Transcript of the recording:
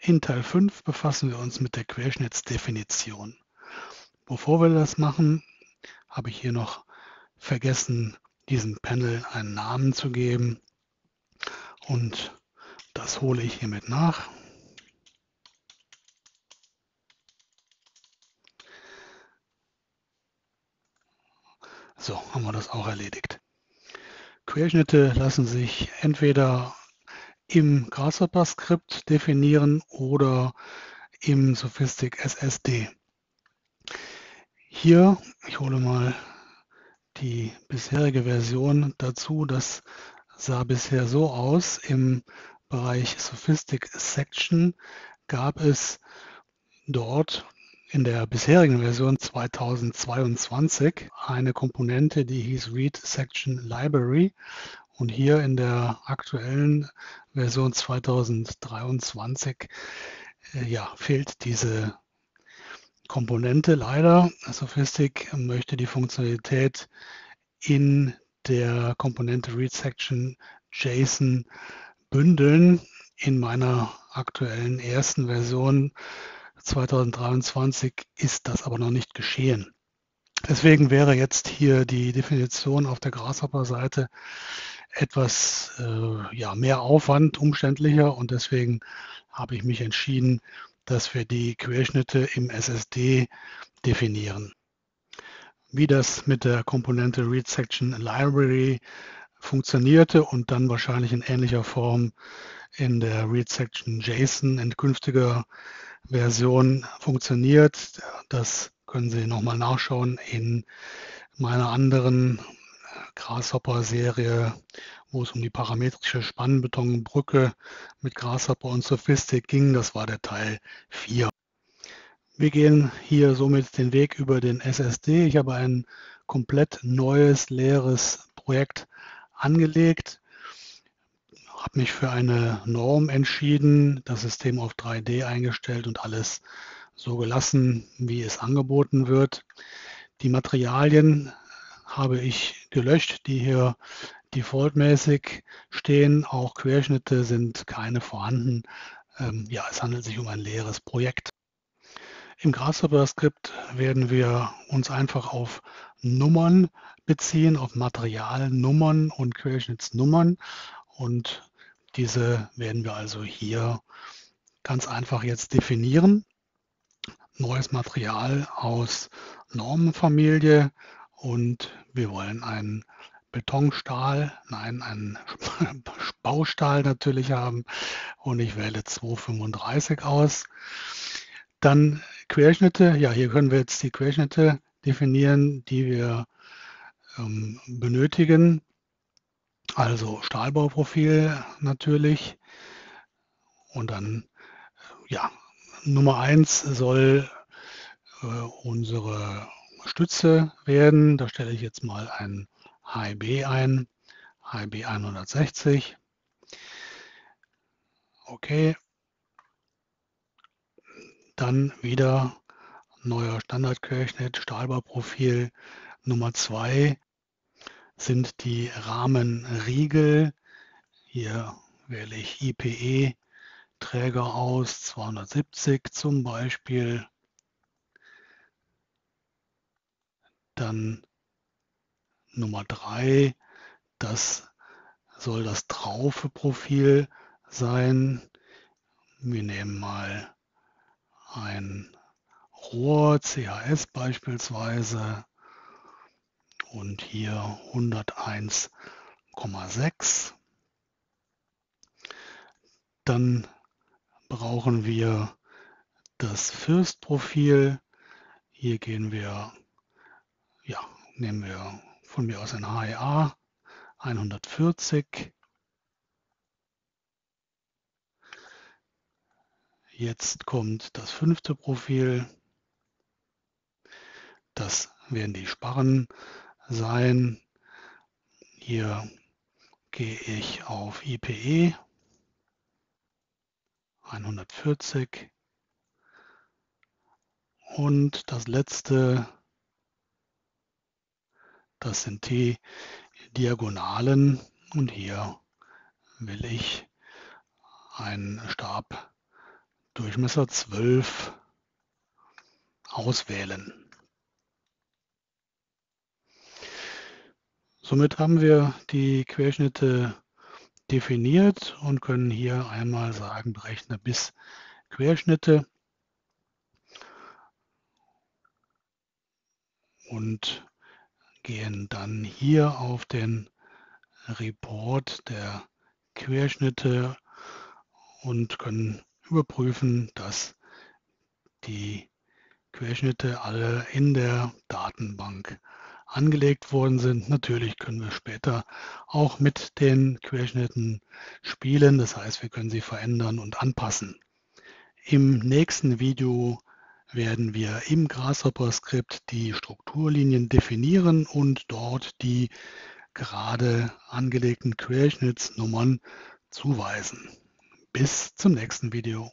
In Teil 5 befassen wir uns mit der Querschnittsdefinition. Bevor wir das machen, habe ich hier noch vergessen, diesem Panel einen Namen zu geben. Und das hole ich hiermit nach. So, haben wir das auch erledigt. Querschnitte lassen sich entweder im Grasshopper-Skript definieren oder im Sophistic SSD. Hier, ich hole mal die bisherige Version dazu. Das sah bisher so aus. Im Bereich Sophistic Section gab es dort in der bisherigen Version 2022 eine Komponente, die hieß Read Section Library. Und hier in der aktuellen Version 2023 äh, ja, fehlt diese Komponente leider. Sophistic möchte die Funktionalität in der Komponente Read Section JSON bündeln. In meiner aktuellen ersten Version 2023 ist das aber noch nicht geschehen. Deswegen wäre jetzt hier die Definition auf der Grasshopper-Seite etwas äh, ja, mehr Aufwand, umständlicher und deswegen habe ich mich entschieden, dass wir die Querschnitte im SSD definieren. Wie das mit der Komponente Read Section Library funktionierte und dann wahrscheinlich in ähnlicher Form in der Read Section JSON in künftiger Version funktioniert, das können Sie nochmal nachschauen in meiner anderen Grasshopper-Serie, wo es um die parametrische Spannbetonbrücke mit Grasshopper und Sophistic ging. Das war der Teil 4. Wir gehen hier somit den Weg über den SSD. Ich habe ein komplett neues, leeres Projekt angelegt, habe mich für eine Norm entschieden, das System auf 3D eingestellt und alles so gelassen, wie es angeboten wird. Die Materialien habe ich gelöscht, die hier defaultmäßig stehen. Auch Querschnitte sind keine vorhanden. Ähm, ja, es handelt sich um ein leeres Projekt. Im Grasshopper-Skript werden wir uns einfach auf Nummern beziehen, auf Materialnummern und Querschnittsnummern. Und diese werden wir also hier ganz einfach jetzt definieren. Neues Material aus Normenfamilie und wir wollen einen Betonstahl, nein, einen Baustahl natürlich haben und ich wähle 235 aus. Dann Querschnitte, ja, hier können wir jetzt die Querschnitte definieren, die wir ähm, benötigen. Also Stahlbauprofil natürlich und dann, ja, Nummer 1 soll äh, unsere Stütze werden. Da stelle ich jetzt mal ein HIB ein, HIB 160. Okay. Dann wieder neuer Standardquerschnitt, Stahlbauprofil Nummer 2 sind die Rahmenriegel. Hier wähle ich IPE Träger aus 270 zum Beispiel. Dann Nummer drei, das soll das Traufe-Profil sein. Wir nehmen mal ein Rohr, CHS beispielsweise, und hier 101,6. Dann brauchen wir das First-Profil. Hier gehen wir ja, nehmen wir von mir aus ein HEA 140. Jetzt kommt das fünfte Profil. Das werden die Sparren sein. Hier gehe ich auf IPE 140 und das letzte das sind die Diagonalen und hier will ich einen Stab Durchmesser 12 auswählen. Somit haben wir die Querschnitte definiert und können hier einmal sagen, berechne bis Querschnitte und gehen dann hier auf den Report der Querschnitte und können überprüfen, dass die Querschnitte alle in der Datenbank angelegt worden sind. Natürlich können wir später auch mit den Querschnitten spielen. Das heißt, wir können sie verändern und anpassen. Im nächsten Video werden wir im Grasshopper-Skript die Strukturlinien definieren und dort die gerade angelegten Querschnittsnummern zuweisen. Bis zum nächsten Video.